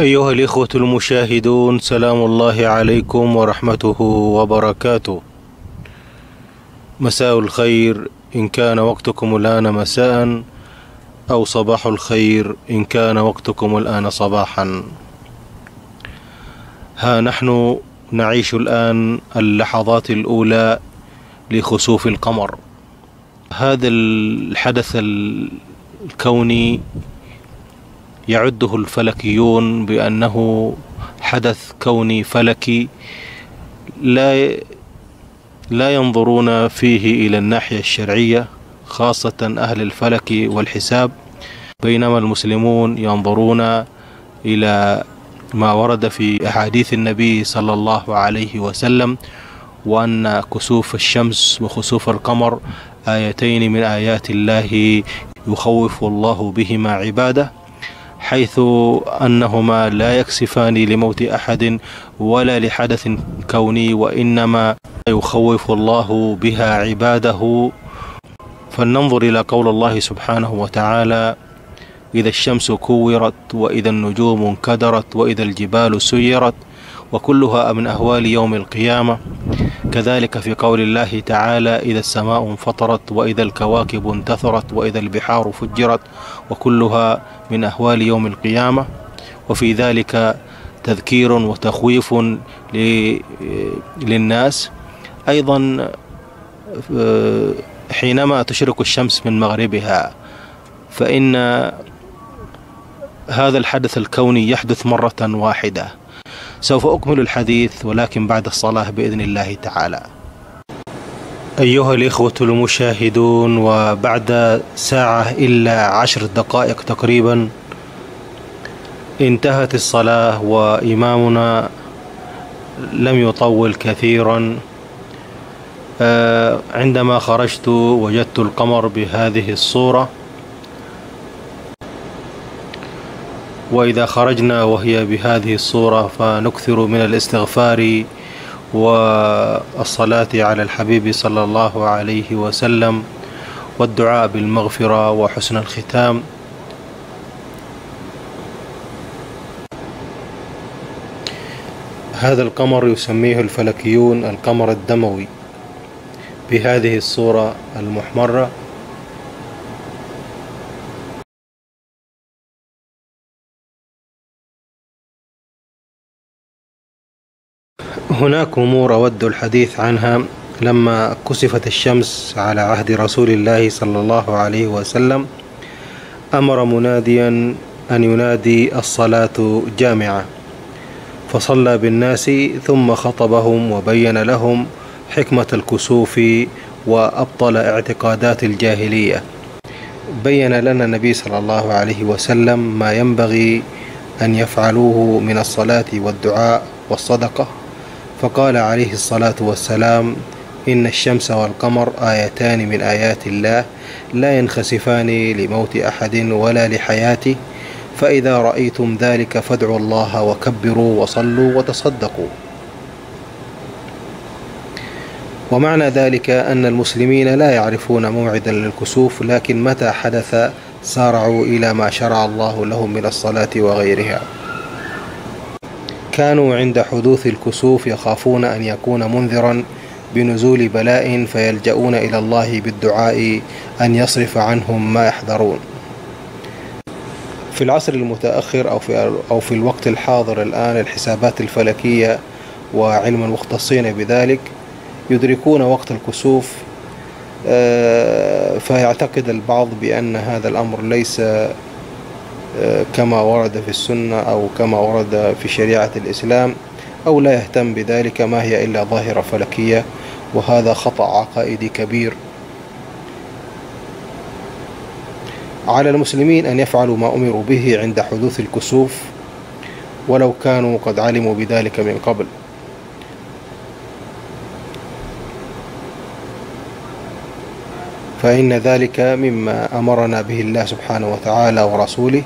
أيها الإخوة المشاهدون سلام الله عليكم ورحمته وبركاته. مساء الخير إن كان وقتكم الآن مساء أو صباح الخير إن كان وقتكم الآن صباحا. ها نحن نعيش الآن اللحظات الأولى لخسوف القمر. هذا الحدث الكوني يعده الفلكيون بأنه حدث كوني فلكي لا لا ينظرون فيه إلى الناحية الشرعية خاصة أهل الفلك والحساب. بينما المسلمون ينظرون إلى ما ورد في أحاديث النبي صلى الله عليه وسلم وأن كسوف الشمس وخسوف القمر آيتين من آيات الله يخوف الله بهما عباده. حيث أنهما لا يكسفان لموت أحد ولا لحدث كوني وإنما يخوف الله بها عباده. فلننظر إلى قول الله سبحانه وتعالى إذا الشمس كورت وإذا النجوم انكدرت وإذا الجبال سيرت وكلها من أهوال يوم القيامة. كذلك في قول الله تعالى إذا السماء انفطرت وإذا الكواكب انتثرت وإذا البحار فجرت وكلها من أهوال يوم القيامة. وفي ذلك تذكير وتخويف للناس. أيضا حينما تشرق الشمس من مغربها فإن هذا الحدث الكوني يحدث مرة واحدة. سوف أكمل الحديث ولكن بعد الصلاة بإذن الله تعالى. أيها الإخوة المشاهدون وبعد ساعة إلا عشر دقائق تقريبا انتهت الصلاة وإمامنا لم يطول كثيرا. عندما خرجت وجدت القمر بهذه الصورة. وإذا خرجنا وهي بهذه الصورة فنكثر من الاستغفار والصلاة على الحبيب صلى الله عليه وسلم والدعاء بالمغفرة وحسن الختام. هذا القمر يسميه الفلكيون القمر الدموي. بهذه الصورة المحمرة هناك أمور أود الحديث عنها لما كسفت الشمس على عهد رسول الله صلى الله عليه وسلم. أمر مناديا أن ينادي الصلاة جامعة. فصلى بالناس ثم خطبهم وبين لهم حكمة الكسوف وأبطل اعتقادات الجاهلية. بين لنا النبي صلى الله عليه وسلم ما ينبغي أن يفعلوه من الصلاة والدعاء والصدقة. فقال عليه الصلاة والسلام إن الشمس والقمر آيتان من آيات الله لا ينخسفان لموت أحد ولا لحياته فإذا رأيتم ذلك فادعوا الله وكبروا وصلوا وتصدقوا. ومعنى ذلك أن المسلمين لا يعرفون موعدا للكسوف لكن متى حدث سارعوا إلى ما شرع الله لهم من الصلاة وغيرها. كانوا عند حدوث الكسوف يخافون أن يكون منذرا بنزول بلاء فيلجؤون إلى الله بالدعاء أن يصرف عنهم ما يحذرون. في العصر المتأخر أو في, أو في الوقت الحاضر الآن الحسابات الفلكية وعلم المختصين بذلك يدركون وقت الكسوف فيعتقد البعض بأن هذا الأمر ليس كما ورد في السنة أو كما ورد في شريعة الإسلام أو لا يهتم بذلك ما هي إلا ظاهرة فلكية وهذا خطأ عقائدي كبير. على المسلمين أن يفعلوا ما أمروا به عند حدوث الكسوف ولو كانوا قد علموا بذلك من قبل. فإن ذلك مما أمرنا به الله سبحانه وتعالى ورسوله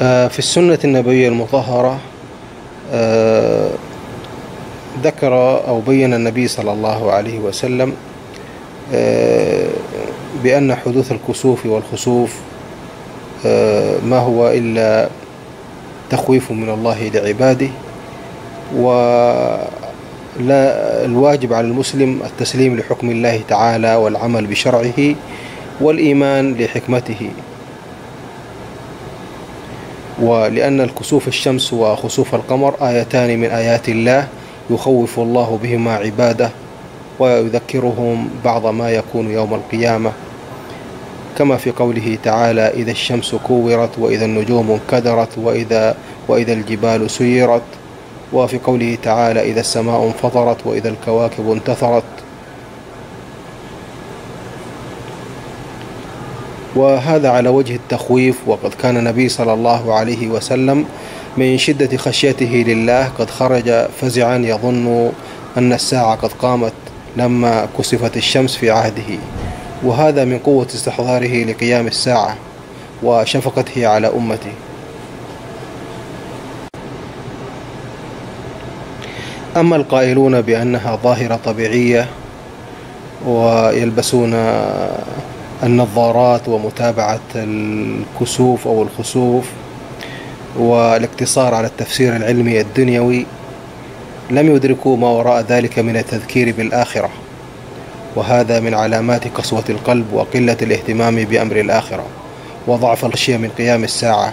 في السنة النبوية المطهرة ذكر أو بين النبي صلى الله عليه وسلم بأن حدوث الكسوف والخسوف ما هو إلا تخويف من الله لعباده ولا الواجب على المسلم التسليم لحكم الله تعالى والعمل بشرعه والإيمان لحكمته. ولأن الكسوف الشمس وخسوف القمر آيتان من آيات الله يخوف الله بهما عباده ويذكرهم بعض ما يكون يوم القيامة. كما في قوله تعالى إذا الشمس كورت وإذا النجوم انكدرت وإذا, وإذا الجبال سيرت وفي قوله تعالى إذا السماء انفطرت وإذا الكواكب انتثرت وهذا على وجه التخويف وقد كان النبي صلى الله عليه وسلم من شدة خشيته لله قد خرج فزعا يظن أن الساعة قد قامت لما كسفت الشمس في عهده. وهذا من قوة استحضاره لقيام الساعة وشفقته على أمته. أما القائلون بأنها ظاهرة طبيعية ويلبسون النظارات ومتابعة الكسوف أو الخسوف والاقتصار على التفسير العلمي الدنيوي لم يدركوا ما وراء ذلك من التذكير بالآخرة. وهذا من علامات قسوة القلب وقلة الاهتمام بأمر الآخرة. وضعف الخشية من قيام الساعة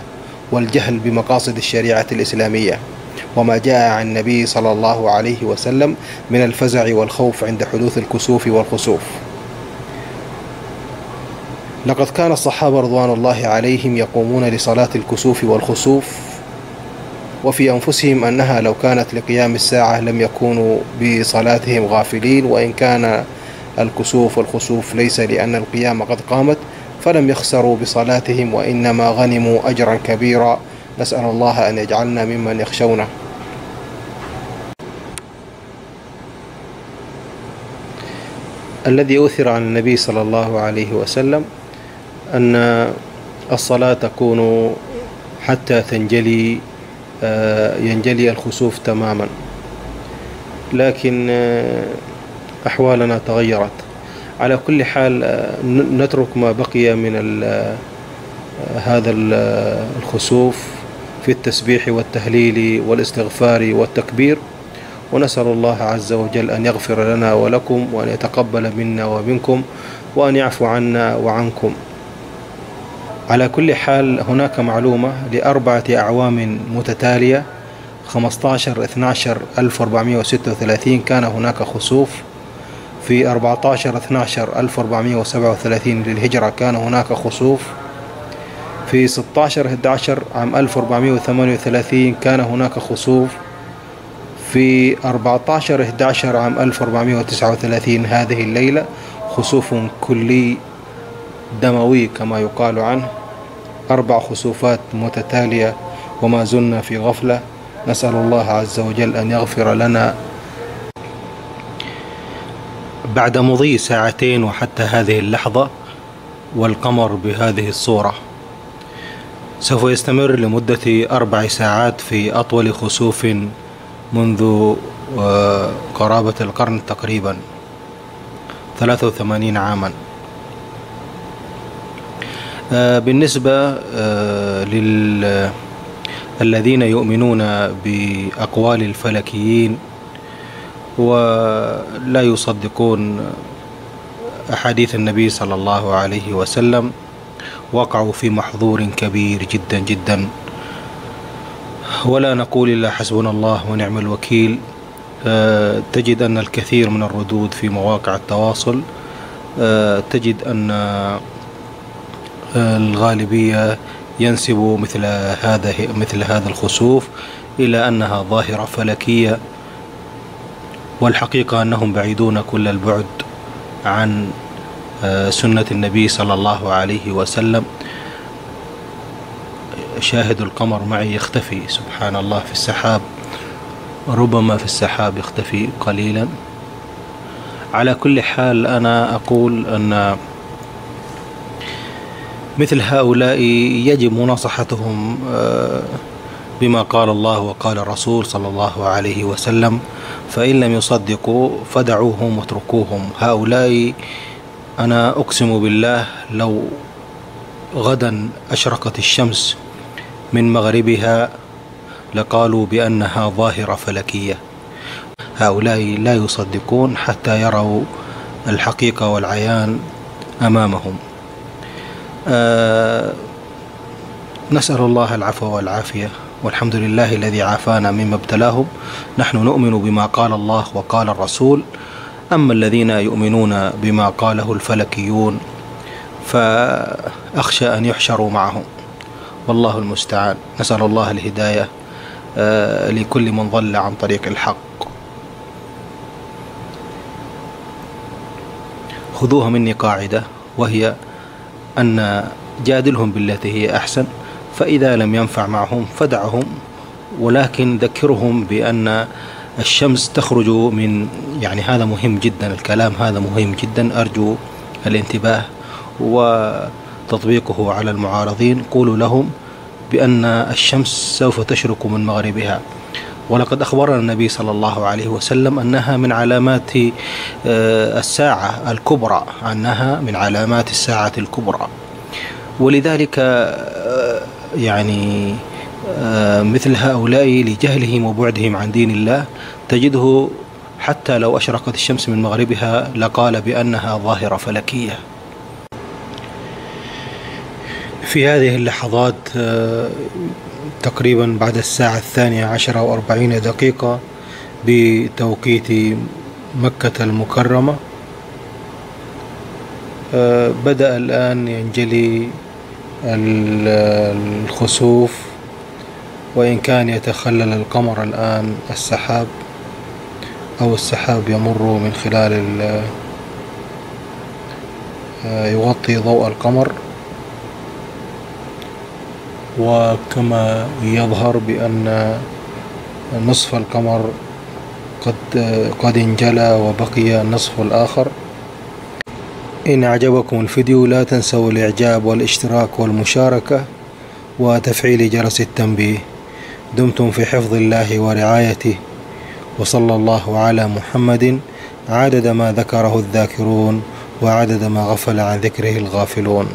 والجهل بمقاصد الشريعة الإسلامية. وما جاء عن النبي صلى الله عليه وسلم من الفزع والخوف عند حدوث الكسوف والخسوف. لقد كان الصحابة رضوان الله عليهم يقومون لصلاة الكسوف والخسوف وفي أنفسهم أنها لو كانت لقيام الساعة لم يكونوا بصلاتهم غافلين وإن كان الكسوف والخسوف ليس لأن القيامة قد قامت فلم يخسروا بصلاتهم وإنما غنموا أجرا كبيرا. نسأل الله أن يجعلنا ممن يخشونه. الذي أثر عن النبي صلى الله عليه وسلم أن الصلاة تكون حتى تنجلي آه، ينجلي الخسوف تماما. لكن آه، أحوالنا تغيرت. على كل حال آه، نترك ما بقي من هذا الخسوف في التسبيح والتهليل والاستغفار والتكبير. ونسأل الله عز وجل أن يغفر لنا ولكم وأن يتقبل منا ومنكم وأن يعفو عنا وعنكم. على كل حال هناك معلومة لأربعة أعوام متتالية 15 12 1436 كان هناك خسوف. في 14 12 1437 للهجرة كان هناك خسوف. في 16 11 عام 1438 كان هناك خسوف. في 14 11 عام 1439 هذه الليلة خسوف كلي دموي كما يقال عنه. أربع خسوفات متتالية وما زلنا في غفلة. نسأل الله عز وجل أن يغفر لنا. بعد مضي ساعتين وحتى هذه اللحظة والقمر بهذه الصورة. سوف يستمر لمدة أربع ساعات في أطول خسوف منذ آه، قرابة القرن تقريبا. 83 عاما. بالنسبة آه، للذين يؤمنون بأقوال الفلكيين ولا يصدقون أحاديث النبي صلى الله عليه وسلم وقعوا في محظور كبير جدا جدا. ولا نقول إلا حسبنا الله ونعم الوكيل. آه، تجد أن الكثير من الردود في مواقع التواصل. تجد أن الغالبية ينسب مثل هذا مثل هذا الخسوف إلى أنها ظاهرة فلكية والحقيقة أنهم بعيدون كل البعد عن آه، سنة النبي صلى الله عليه وسلم. شاهد القمر معي يختفي سبحان الله في السحاب. ربما في السحاب يختفي قليلا. على كل حال أنا أقول أن مثل هؤلاء يجب مناصحتهم آه، بما قال الله وقال الرسول صلى الله عليه وسلم فإن لم يصدقوا فدعوهم واتركوهم. هؤلاء أنا أقسم بالله لو غدا أشرقت الشمس من مغربها لقالوا بأنها ظاهرة فلكية. هؤلاء لا يصدقون حتى يروا الحقيقة والعيان أمامهم. أه نسأل الله العفو والعافية والحمد لله الذي عافانا مما ابتلاهم. نحن نؤمن بما قال الله وقال الرسول. أما الذين يؤمنون بما قاله الفلكيون فأخشى أن يحشروا معهم. والله المستعان. نسأل الله الهداية آه، لكل من ضل عن طريق الحق. خذوها مني قاعدة وهي أن جادلهم بالتي هي أحسن فإذا لم ينفع معهم فدعهم ولكن ذكرهم بأن الشمس تخرج من يعني هذا مهم جدا الكلام هذا مهم جدا أرجو الانتباه وتطبيقه على المعارضين. قولوا لهم بأن الشمس سوف تشرق من مغربها. ولقد أخبرنا النبي صلى الله عليه وسلم أنها من علامات آه، الساعة الكبرى أنها من علامات الساعة الكبرى. ولذلك آه، يعني آه، مثل هؤلاء لجهلهم وبعدهم عن دين الله تجده حتى لو أشرقت الشمس من مغربها لقال بأنها ظاهرة فلكية. في هذه اللحظات تقريبا بعد الساعة الثانية عشرة وأربعين دقيقة بتوقيت مكة المكرمة. آه، بدأ الآن ينجلي الخسوف وإن كان يتخلل القمر الآن السحاب أو السحاب يمر من خلال آه، يغطي ضوء القمر. وكما يظهر بأن نصف القمر قد قد انجلى وبقي النصف الآخر. إن أعجبكم الفيديو لا تنسوا الإعجاب والاشتراك والمشاركة وتفعيل جرس التنبيه. دمتم في حفظ الله ورعايته. وصلى الله على محمد عدد ما ذكره الذاكرون وعدد ما غفل عن ذكره الغافلون.